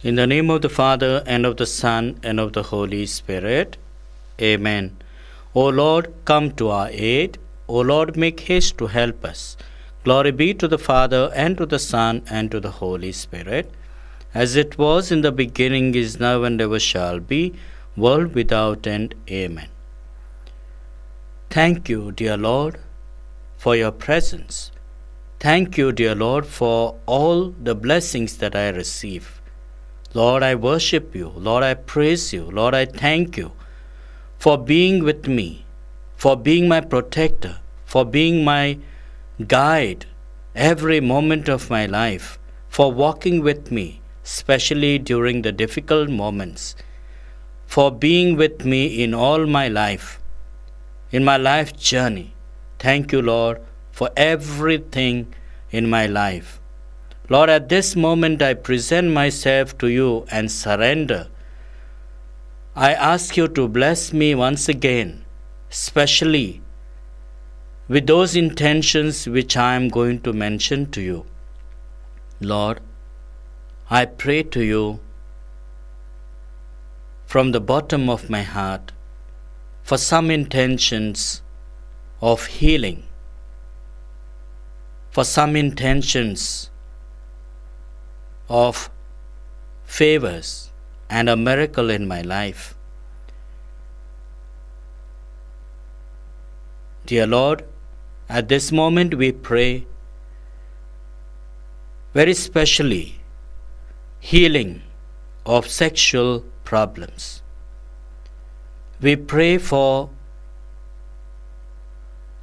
In the name of the Father, and of the Son, and of the Holy Spirit. Amen. O Lord, come to our aid. O Lord, make haste to help us. Glory be to the Father, and to the Son, and to the Holy Spirit, as it was in the beginning, is now, and ever shall be, world without end. Amen. Thank you, dear Lord, for your presence. Thank you, dear Lord, for all the blessings that I receive. Lord, I worship you. Lord, I praise you. Lord, I thank you for being with me, for being my protector, for being my guide every moment of my life, for walking with me, especially during the difficult moments, for being with me in all my life, in my life journey. Thank you, Lord, for everything in my life. Lord, at this moment I present myself to you and surrender. I ask you to bless me once again, especially with those intentions which I am going to mention to you. Lord, I pray to you from the bottom of my heart for some intentions of healing, for some intentions of favors and a miracle in my life. Dear Lord, at this moment we pray very specially healing of sexual problems. We pray for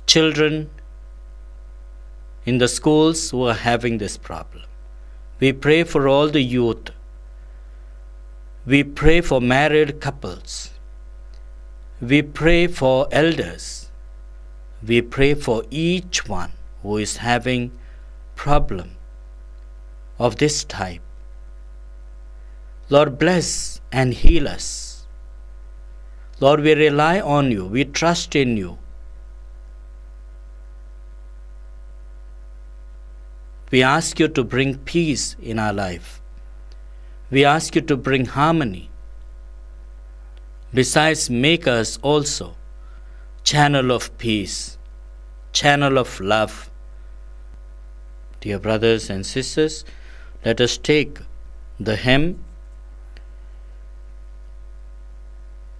children in the schools who are having this problem. We pray for all the youth. We pray for married couples. We pray for elders. We pray for each one who is having problem of this type. Lord, bless and heal us. Lord, we rely on you. We trust in you. We ask you to bring peace in our life. We ask you to bring harmony. Besides, make us also channel of peace, channel of love. Dear brothers and sisters, let us take the hymn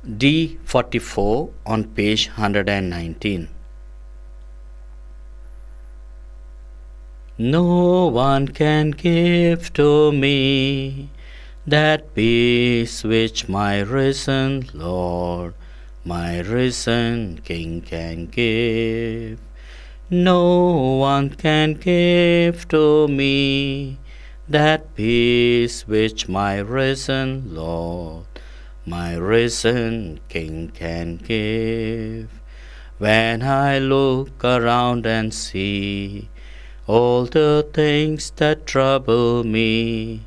D44 on page 119. No one can give to me that peace which my risen Lord, my risen King can give. No one can give to me that peace which my risen Lord, my risen King can give. When I look around and see all the things that trouble me,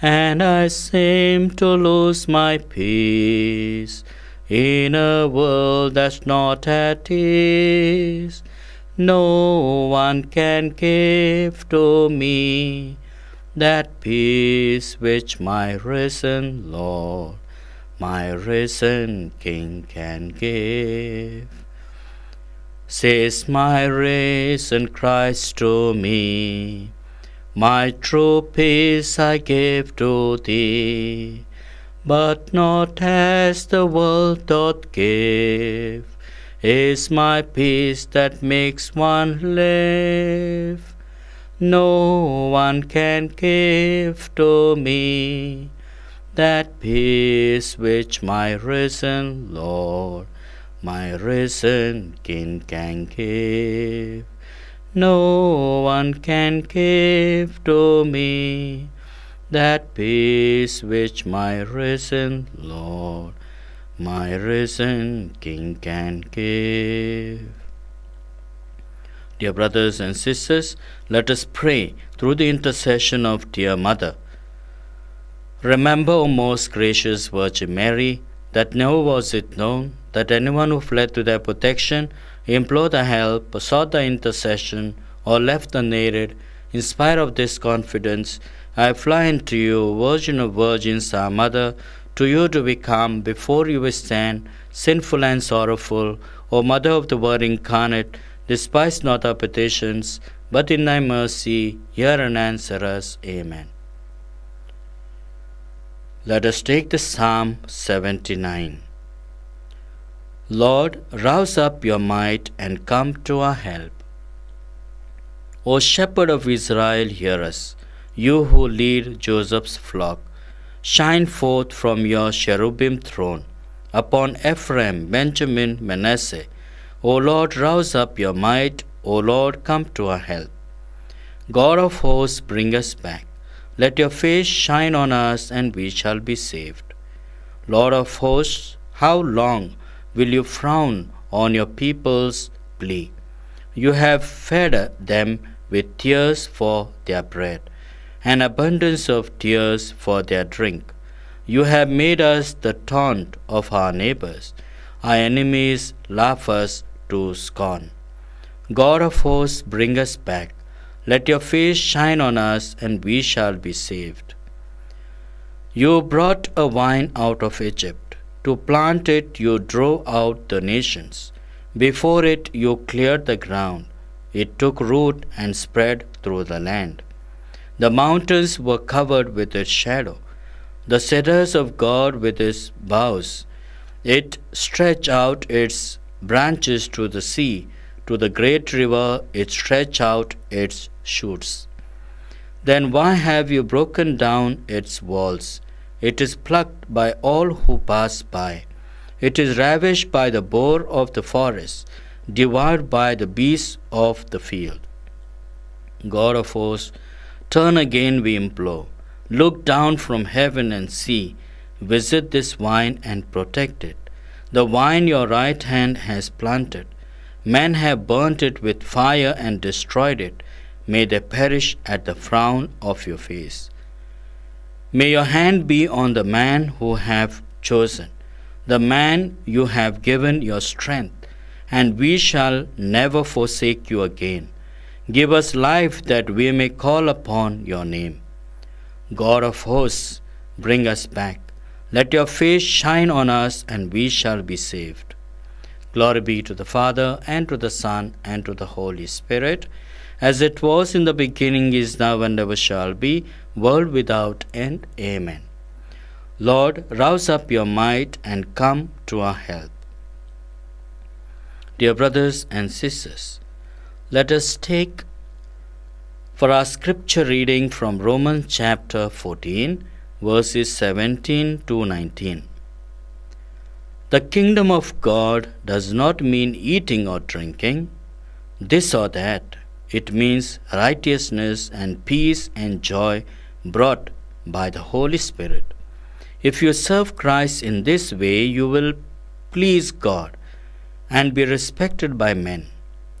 and I seem to lose my peace in a world that's not at ease. No one can give to me that peace which my risen Lord, my risen King can give. Says my risen Christ to me, My true peace I give to thee, but not as the world doth give, is my peace that makes one live. No one can give to me that peace which my risen Lord my risen King can give. No one can give to me that peace which my risen Lord, my risen King can give. Dear brothers and sisters, let us pray through the intercession of dear Mother. Remember, O most gracious Virgin Mary, that never was it known that anyone who fled to their protection, implored their help, sought their intercession, or left unaided, in spite of this confidence, I fly unto you, Virgin of Virgins, our Mother. To you do we come, before you stand, sinful and sorrowful. O Mother of the Word incarnate, despise not our petitions, but in thy mercy hear and answer us. Amen. Let us take the Psalm 79. Lord, rouse up your might and come to our help. O Shepherd of Israel, hear us you who lead Joseph's flock, shine forth from your cherubim throne upon Ephraim, Benjamin, Manasseh. O Lord, rouse up your might. O Lord, come to our help. God of hosts, bring us back. Let your face shine on us, and we shall be saved. Lord of hosts, how long will you frown on your people's plea? You have fed them with tears for their bread an abundance of tears for their drink. You have made us the taunt of our neighbors. Our enemies laugh us to scorn. God of hosts, bring us back. Let your face shine on us, and we shall be saved. You brought a vine out of Egypt. To plant it, you drove out the nations. Before it, you cleared the ground. It took root and spread through the land. The mountains were covered with its shadow, the cedars of God with its boughs. It stretched out its branches to the sea, to the great river it stretched out its shoots. Then why have you broken down its walls? It is plucked by all who pass by. It is ravished by the boar of the forest, devoured by the beasts of the field. God of hosts, Turn again, we implore. Look down from heaven and see. Visit this vine and protect it. The vine your right hand has planted. Men have burnt it with fire and destroyed it. May they perish at the frown of your face. May your hand be on the man who have chosen, the man you have given your strength, and we shall never forsake you again. Give us life that we may call upon your name. God of hosts, bring us back. Let your face shine on us, and we shall be saved. Glory be to the Father, and to the Son, and to the Holy Spirit, as it was in the beginning, is now, and ever shall be, world without end. Amen. Lord, rouse up your might and come to our help. Dear brothers and sisters, let us take for our scripture reading from Romans chapter 14, verses 17 to 19. The kingdom of God does not mean eating or drinking, this or that. It means righteousness and peace and joy brought by the Holy Spirit. If you serve Christ in this way, you will please God and be respected by men.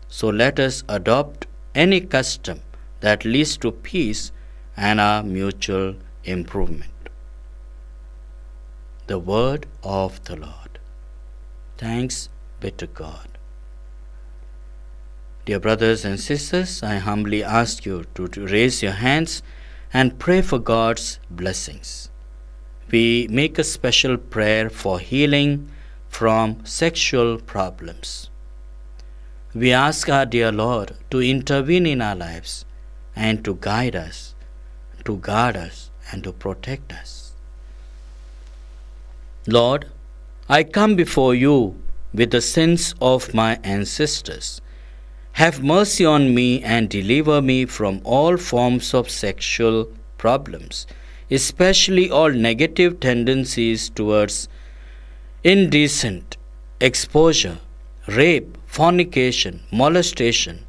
So let us adopt any custom that leads to peace and our mutual improvement. The word of the Lord. Thanks be to God. Dear brothers and sisters, I humbly ask you to, to raise your hands and pray for God's blessings. We make a special prayer for healing from sexual problems. We ask our dear Lord to intervene in our lives and to guide us, to guard us, and to protect us. Lord, I come before you with the sins of my ancestors. Have mercy on me and deliver me from all forms of sexual problems, especially all negative tendencies towards indecent exposure, rape, fornication, molestation,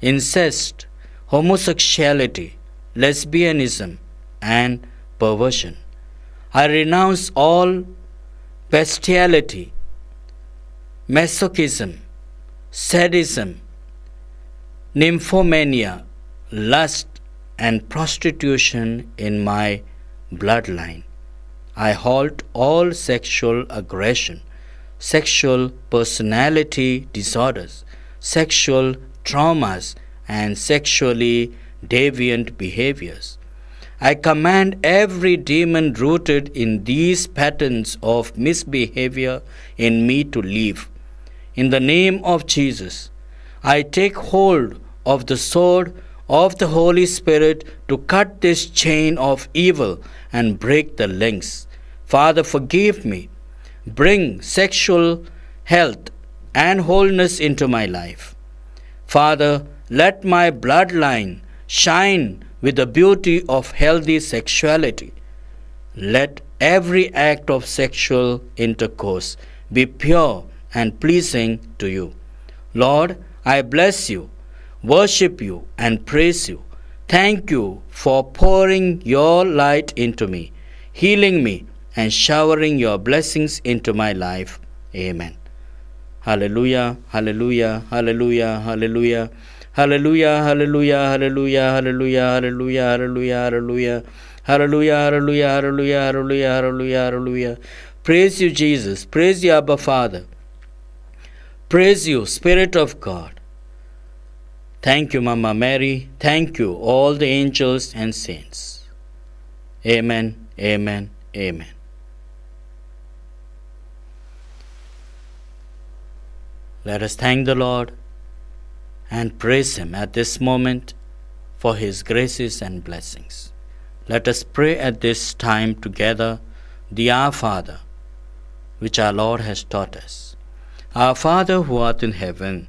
incest, homosexuality, lesbianism, and perversion. I renounce all bestiality, masochism, sadism, nymphomania, lust, and prostitution in my bloodline. I halt all sexual aggression sexual personality disorders, sexual traumas, and sexually deviant behaviors. I command every demon rooted in these patterns of misbehavior in me to leave. In the name of Jesus, I take hold of the sword of the Holy Spirit to cut this chain of evil and break the links. Father, forgive me. Bring sexual health and wholeness into my life. Father, let my bloodline shine with the beauty of healthy sexuality. Let every act of sexual intercourse be pure and pleasing to you. Lord, I bless you, worship you, and praise you. Thank you for pouring your light into me, healing me, and showering your blessings into my life. Amen. Hallelujah, hallelujah, hallelujah, hallelujah. Hallelujah, hallelujah, hallelujah, hallelujah, hallelujah, hallelujah, hallelujah. Hallelujah, hallelujah, hallelujah, hallelujah, hallelujah, hallelujah. Praise you, Jesus. Praise you, Abba Father. Praise you, Spirit of God. Thank you, Mama Mary. Thank you, all the angels and saints. Amen, amen, amen. Let us thank the Lord and praise Him at this moment for His graces and blessings. Let us pray at this time together the Our Father, which our Lord has taught us. Our Father who art in heaven,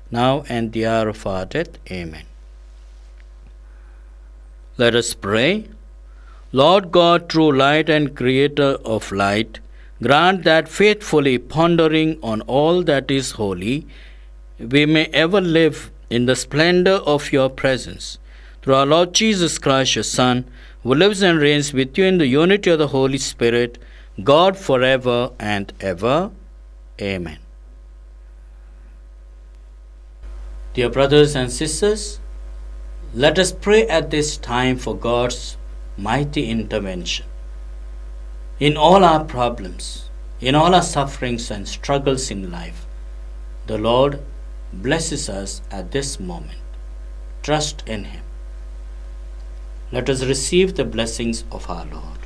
now and the hour of our death. Amen. Let us pray. Lord God, true light and creator of light, grant that faithfully pondering on all that is holy, we may ever live in the splendor of your presence. Through our Lord Jesus Christ, your Son, who lives and reigns with you in the unity of the Holy Spirit, God forever and ever. Amen. Dear brothers and sisters, let us pray at this time for God's mighty intervention. In all our problems, in all our sufferings and struggles in life, the Lord blesses us at this moment. Trust in Him. Let us receive the blessings of our Lord.